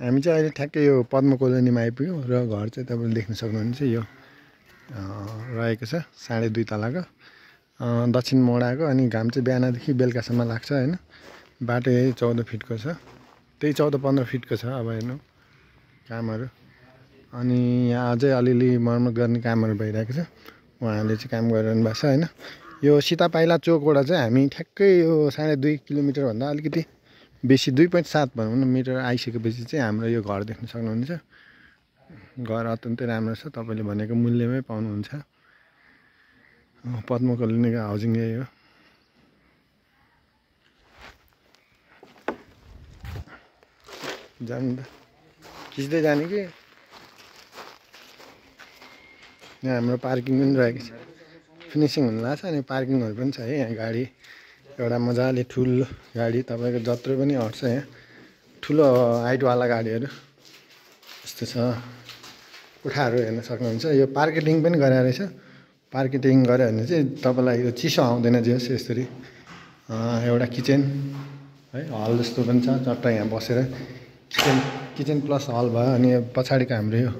हामी चाहिँ अहिले ठ्याक्कै यो पद्म कोलोनीमा आइपुग्यौँ र घर चाहिँ तपाईँले देख्न सक्नुहुन्छ यो रहेको छ साढे दुई तलाको दक्षिण मोडाको अनि घाम चाहिँ बिहानदेखि बेलुकासम्म लाग्छ होइन। बाटो यही चौध फिटको छ त्यही चौध पन्ध्र फिटको छ अब हेर्नु कामहरू। अनि यहाँ अझै अलिअलि मर्मत गर्ने कामहरू भइरहेको छ उहाँहरूले चाहिँ काम गरिरहनु भएको छ होइन। यो सीतापाइला चोकबाट चाहिँ हामी ठ्याक्कै यो साढे दुई किलोमिटरभन्दा अलिकति बेसी दुई पोइन्ट सात भनौँ न मिटर आइसकेपछि चाहिँ हाम्रो यो घर देख्न सक्नुहुन्छ। घर अत्यन्तै राम्रो छ तपाईँले भनेको मूल्यमै पाउनुहुन्छ। पद्म कलोनीको हाउसिङ यही हो। जानु त। खिच्दै जाने कि? यहाँ हाम्रो पार्किङ पनि रहेको छ। फिनिसिङ हुनु लाग्छ अनि पार्किङहरू पनि छ है यहाँ गाडी। एउटा मजाले ठुलो गाडी तपाईँको जत्रो पनि अट्छ यहाँ। ठुलो हाइटवाला गाडीहरू। यस्तो छ। कोठाहरू हेर्न सक्नुहुन्छ। यो पार्केटिङ पनि गरेर रहेछ। पार्केटिङ गऱ्यो भने चाहिँ तपाईँलाई यो चिसो आउँदैन जे होस् यसरी। एउटा किचन है हल जस्तो पनि छ। चट्ट यहाँ बसेर किचन किचन प्लस हल भयो अनि पछाडिको हाम्रो यो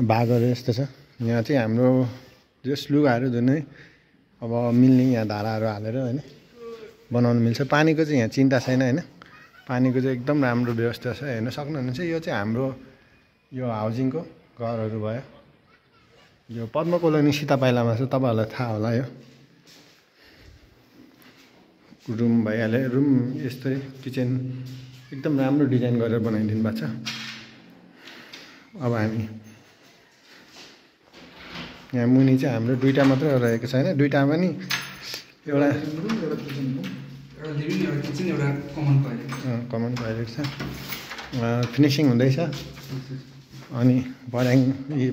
बाघहरू यस्तो छ। यहाँ चाहिँ हाम्रो जस लुगाहरू धुने अब मिल्ने यहाँ धाराहरू हालेर होइन। बनाउनु मिल्छ। पानीको चाहिँ यहाँ चिन्ता छैन होइन? पानीको चाहिँ एकदम राम्रो व्यवस्था छ हेर्न सक्नुहुन्छ। यो चाहिँ हाम्रो यो हाउजिङको घरहरू भयो। यो पद्म कोलोनी सीता पाइलामा छ तपाईँहरूलाई थाहा होला यो। रुम भइहाल्यो। रुम यस्तै किचन एकदम राम्रो डिजाइन गरेर बनाइदिनु भएको छ। अब हामी यहाँ मुनि चाहिँ हाम्रो दुइटा मात्रै रहेको छैन। दुइटा पनि एउटा कमन टोइलेट छ फिनिसिङ हुँदैछ अनि भर्याङ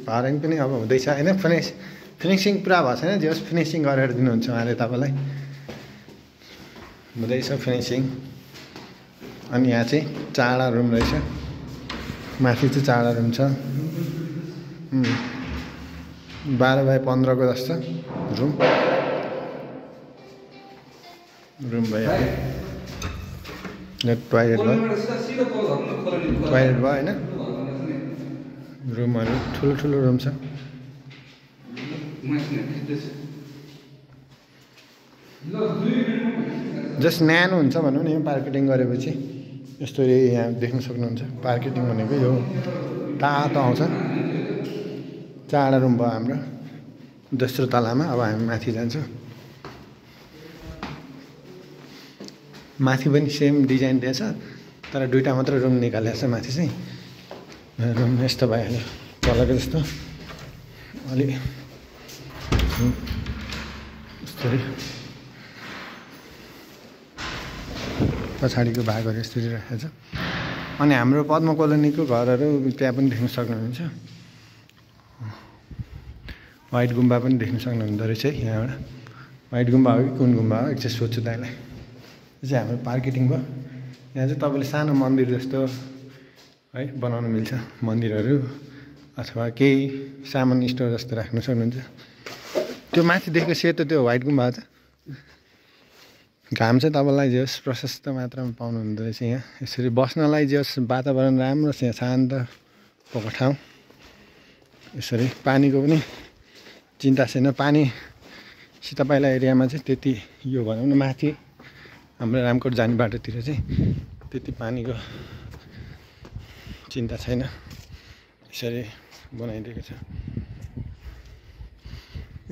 भर्याङ पनि अब हुँदैछ। होइन फिनिस फिनिसिङ पुरा भएको छैन जे फिनिसिङ गरेर दिनुहुन्छ उहाँले तपाईँलाई। हुँदैछ फिनिसिङ अनि यहाँ चाहिँ चाडा रुम रहेछ। माथि चाहिँ चाडा रुम छ। बाह्र बाई पन्ध्रको जस्तो रुम रुम भइहाल्यो टोइलेट भयो टोइलेट भयो होइन रुमहरू ठुलो ठुलो रुम छ जस्ट न्यानो हुन्छ भनौँ न यो मार्केटिङ गरेपछि यस्तो यहाँ देख्न सक्नुहुन्छ मार्केटिङ भनेको यो तातो आउँछ चारवटा रुम भयो हाम्रो दोस्रो तलामा अब हामी माथि जान्छौँ माथि पनि सेम डिजाइन दिएछ तर दुइटा मात्रै रुम निकालेको छ माथि चाहिँ। रुम यस्तो भइहाल्यो तलको जस्तो। अलि पछाडिको भागहरू यसरी राखेको छ। अनि हाम्रो पद्म कोलोनीको घरहरू त्यहाँ पनि देख्न सक्नुहुन्छ। वाइट गुम्बा पनि देख्न सक्नुहुँदो रहेछ है यहाँबाट। वाइट गुम्बा हो कि कुन गुम्बा हो? एकचोटि सोध्छु तपाईँलाई। यो चाहिँ हाम्रो मार्केटिङ भयो। यहाँ चाहिँ तपाईँले सानो मन्दिर जस्तो है बनाउनु मिल्छ मन्दिरहरू अथवा केही सामान स्टोर जस्तो राख्न सक्नुहुन्छ। त्यो माथि देखेको सेतो त्यो वाइट गुम्बा छ। घाम चाहिँ तपाईँलाई जे होस् प्रशस्त मात्रामा पाउनु हुँदो रहेछ यहाँ। यसरी बस्नलाई जे होस् वातावरण राम्रो छ यहाँ शान्त भएको ठाउँ। यसरी पानीको पनि चिन्ता छैन। पानी सितापाइला एरियामा चाहिँ त्यति यो भनौँ न माथि हाम्रो रामकोट जाने बाटोतिर चाहिँ त्यति पानीको चिन्ता छैन। यसरी बनाइदिएको छ।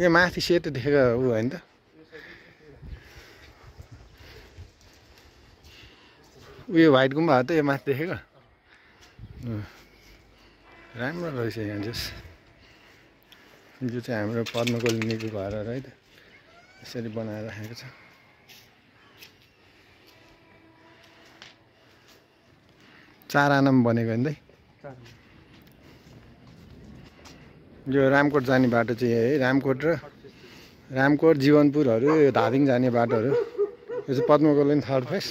यो माथि सेतो देखेको ऊ होइन त। उयो वाइट गुम्बा हो त यो माथि देखेको? राम्रो रहेछ यहाँ जस। यो चाहिँ हाम्रो पद्म कोलोनीको घरहरू है त। यसरी बनाएर राखेको छ। चार आनामा बनेको होइन यो रामकोट जाने बाटो चाहिँ है रामकोट र रामकोट जीवनपुरहरू यो धादिङ जाने बाटोहरू। यो चाहिँ पद्म कोलोनी थर्ड फेस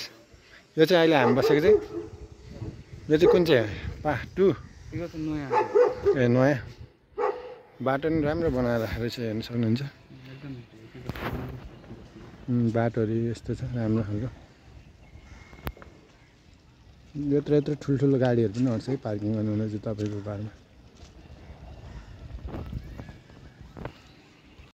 यो चाहिँ अहिले हामी बसेको चाहिँ यो चाहिँ कुन चाहिँ पा टू। ए नयाँ। बाटो नि राम्रो बनाएर रहेछ हेर्नु सक्नुहुन्छ। बाटोहरू यस्तो छ राम्रो खालको। यत्रो यत्रो ठुल्ठुलो गाडीहरू पनि अट्छ है पार्किङ गर्नु चाहिँ तपाईँको घरमा